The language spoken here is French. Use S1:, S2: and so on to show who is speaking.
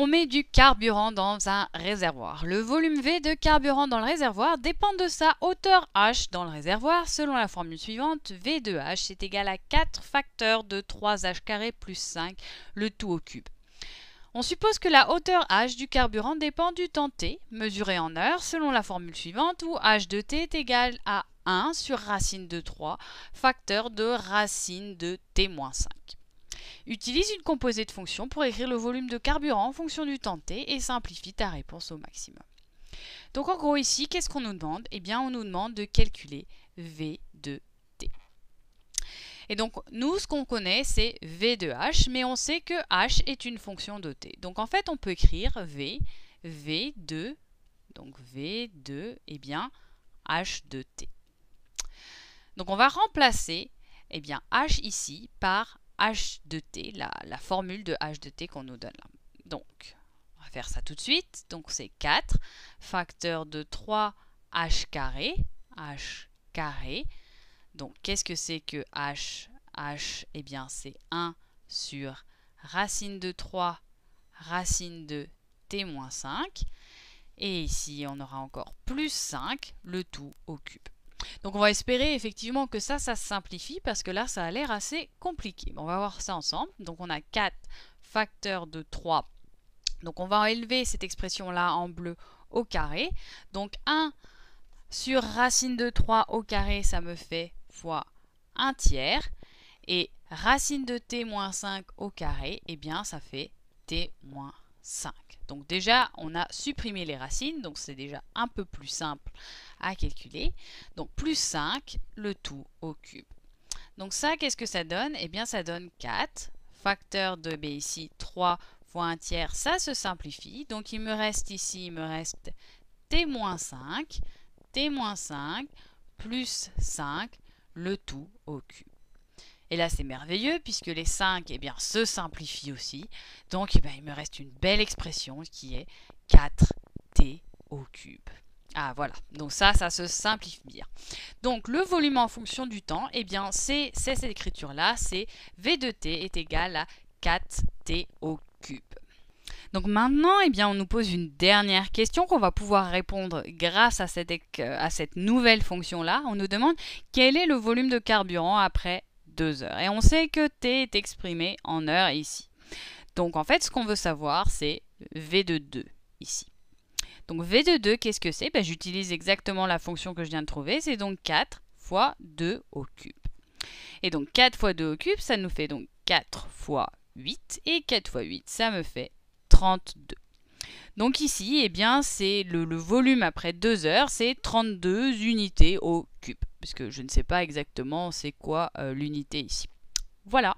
S1: On met du carburant dans un réservoir. Le volume V de carburant dans le réservoir dépend de sa hauteur H dans le réservoir selon la formule suivante. V de H est égal à 4 facteurs de 3H carré plus 5, le tout au cube. On suppose que la hauteur H du carburant dépend du temps T, mesuré en heures, selon la formule suivante où H de T est égal à 1 sur racine de 3, facteur de racine de T-5. Utilise une composée de fonctions pour écrire le volume de carburant en fonction du temps t et simplifie ta réponse au maximum. Donc en gros ici, qu'est-ce qu'on nous demande? Eh bien on nous demande de calculer V de t. Et donc nous, ce qu'on connaît, c'est V de h, mais on sait que h est une fonction de t. Donc en fait, on peut écrire V, V de, donc V de, eh bien, h de t. Donc on va remplacer eh bien, h ici par h de t, la, formule de h de t qu'on nous donne là. Donc, on va faire ça tout de suite. Donc, c'est 4 facteur de 3h carré. h carré. Donc, qu'est-ce que c'est que h? H, eh bien, c'est 1 sur racine de 3 racine de t-5. Et ici, on aura encore plus 5, le tout au cube. Donc on va espérer effectivement que ça, ça se simplifie parce que là, ça a l'air assez compliqué. On va voir ça ensemble. Donc on a 4 facteurs de 3. Donc on va élever cette expression-là en bleu au carré. Donc 1 sur racine de 3 au carré, ça me fait fois 1 tiers. Et racine de t moins 5 au carré, eh bien ça fait t moins 5. Donc déjà, on a supprimé les racines, donc c'est déjà un peu plus simple à calculer. Donc plus 5, le tout au cube. Donc ça, qu'est-ce que ça donne? Eh bien, ça donne 4. Facteur de B ici, 3 fois 1 tiers, ça se simplifie. Donc il me reste ici, il me reste T-5, T-5, plus 5, le tout au cube. Et là, c'est merveilleux puisque les 5 eh bien, se simplifient aussi. Donc, eh bien, il me reste une belle expression qui est 4t au cube. Ah voilà, donc ça, ça se simplifie bien. Donc le volume en fonction du temps, eh bien c'est cette écriture-là, c'est V de t est égal à 4t au cube. Donc maintenant, eh bien, on nous pose une dernière question qu'on va pouvoir répondre grâce à cette, à cette nouvelle fonction-là. On nous demande quel est le volume de carburant après 2 heures. Et on sait que t est exprimé en heures ici. Donc en fait, ce qu'on veut savoir, c'est V de 2 ici. Donc V de 2, qu'est-ce que c'est? Ben, J'utilise exactement la fonction que je viens de trouver, c'est donc 4 fois 2 au cube. Et donc 4 fois 2 au cube, ça nous fait donc 4 fois 8, et 4 fois 8, ça me fait 32. Donc ici, eh bien, c'est le, volume après 2 heures, c'est 32 unités au puisque je ne sais pas exactement c'est quoi euh, l'unité ici. Voilà.